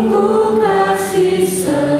invocação.